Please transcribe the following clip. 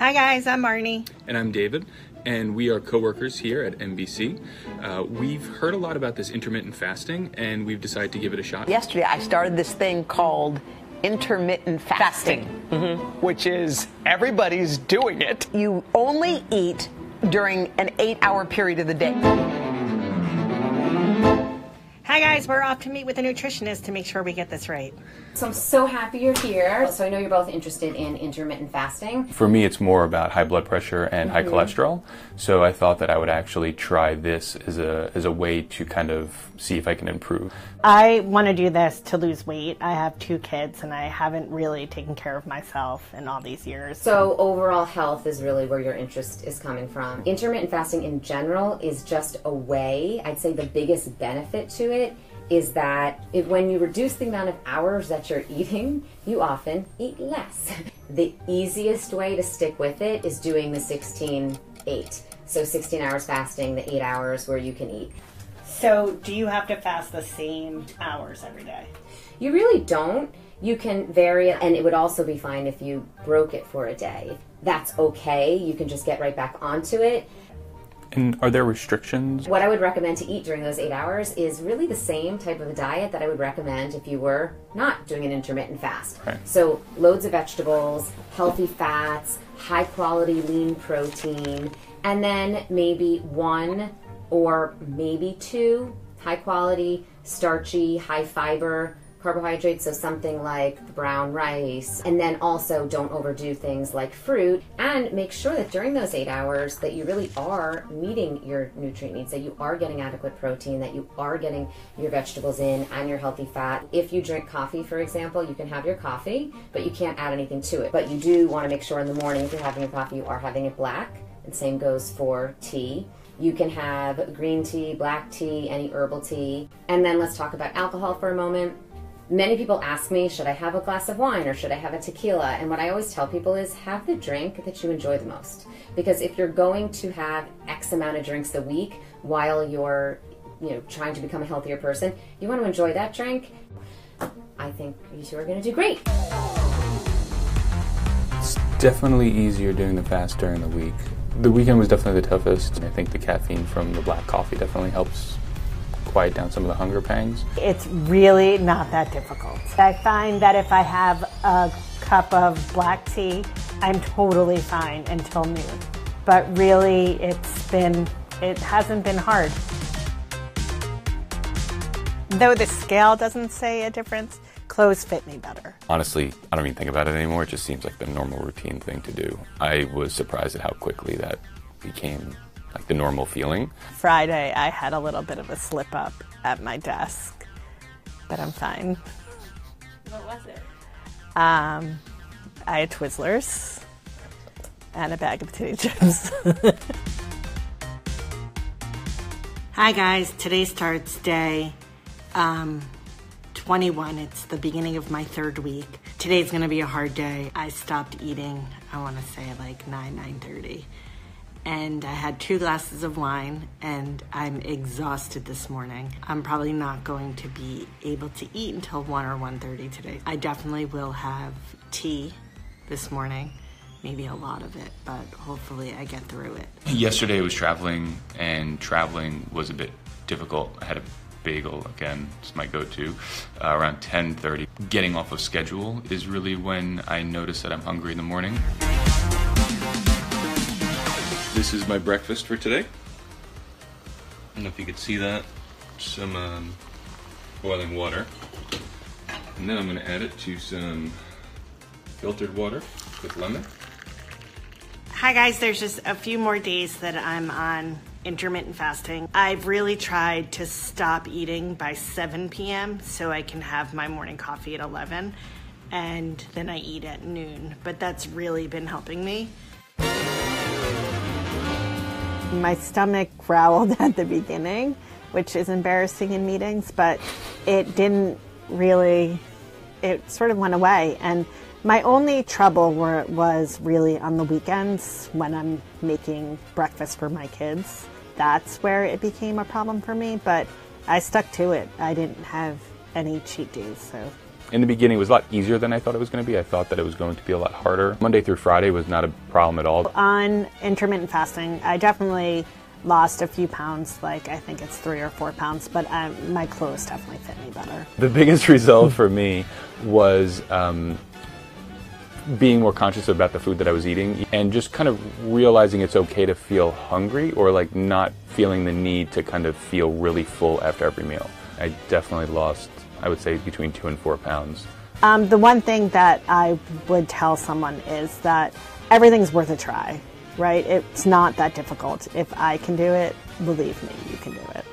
Hi guys, I'm Marnie. And I'm David, and we are coworkers here at NBC. Uh, we've heard a lot about this intermittent fasting, and we've decided to give it a shot. Yesterday, I started this thing called intermittent fasting, which is everybody's doing it. You only eat during an eight hour period of the day. Hi guys, we're off to meet with a nutritionist to make sure we get this right. So I'm so happy you're here. So I know you're both interested in intermittent fasting. For me, it's more about high blood pressure and high mm-hmm. cholesterol. So I thought that I would actually try this as a, as a way to kind of see if I can improve. I want to do this to lose weight. I have two kids and I haven't really taken care of myself in all these years. So overall health is really where your interest is coming from. Intermittent fasting in general is just a way, I'd say the biggest benefit to it is that it, when you reduce the amount of hours that you're eating, you often eat less. the easiest way to stick with it is doing the 16 8. So 16 hours fasting, the 8 hours where you can eat. So, do you have to fast the same hours every day? You really don't. You can vary and it would also be fine if you broke it for a day. That's okay. You can just get right back onto it. And are there restrictions? What I would recommend to eat during those eight hours is really the same type of a diet that I would recommend if you were not doing an intermittent fast. Right. So, loads of vegetables, healthy fats, high quality lean protein, and then maybe one or maybe two high quality, starchy, high fiber carbohydrates, so something like brown rice. And then also don't overdo things like fruit and make sure that during those eight hours that you really are meeting your nutrient needs, that you are getting adequate protein, that you are getting your vegetables in and your healthy fat. If you drink coffee, for example, you can have your coffee, but you can't add anything to it. But you do want to make sure in the morning if you're having your coffee, you are having it black. And same goes for tea. You can have green tea, black tea, any herbal tea. And then let's talk about alcohol for a moment many people ask me, should I have a glass of wine or should I have a tequila? And what I always tell people is have the drink that you enjoy the most. Because if you're going to have X amount of drinks a week while you're you know trying to become a healthier person, you want to enjoy that drink. I think you two are going to do great. It's definitely easier doing the fast during the week. The weekend was definitely the toughest. I think the caffeine from the black coffee definitely helps quiet down some of the hunger pangs. It's really not that difficult. I find that if I have a cup of black tea, I'm totally fine until noon. But really, it's been, it hasn't been hard. Though the scale doesn't say a difference, clothes fit me better. Honestly, I don't even think about it anymore. It just seems like the normal routine thing to do. I was surprised at how quickly that became like the normal feeling. Friday, I had a little bit of a slip up at my desk, but I'm fine. What was it? Um, I had Twizzlers and a bag of potato chips. Hi guys, today starts day um, 21. It's the beginning of my third week. Today's gonna be a hard day. I stopped eating, I wanna say like 9, 9.30 and I had two glasses of wine and I'm exhausted this morning. I'm probably not going to be able to eat until 1 or 1:30 today. I definitely will have tea this morning. Maybe a lot of it, but hopefully I get through it. Yesterday I was traveling, and traveling was a bit difficult. I had a bagel again. It's my go-to. Uh, around 10:30, getting off of schedule is really when I notice that I'm hungry in the morning. This is my breakfast for today. I don't know if you could see that. Some um, boiling water. And then I'm to add it to some filtered water with lemon. Hi guys, there's just a few more days that I'm on intermittent fasting. I've really tried to stop eating by 7 p.m. so I can have my morning coffee at 11 and then I eat at noon, but that's really been helping me. My stomach growled at the beginning, which is embarrassing in meetings, but it didn't really, it sort of went away. And my only trouble were, was really on the weekends when I'm making breakfast for my kids. That's where it became a problem for me, but I stuck to it. I didn't have any cheat days, so In the beginning, it was a lot easier than I thought it was going to be. I thought that it was going to be a lot harder. Monday through Friday was not a problem at all. On intermittent fasting, I definitely lost a few pounds, like I think it's three or four pounds, but um, my clothes definitely fit me better. The biggest result for me was um, being more conscious about the food that I was eating and just kind of realizing it's okay to feel hungry or like not feeling the need to kind of feel really full after every meal. I definitely lost, I would say, between two and four pounds. Um, the one thing that I would tell someone is that everything's worth a try, right? It's not that difficult. If I can do it, believe me, you can do it.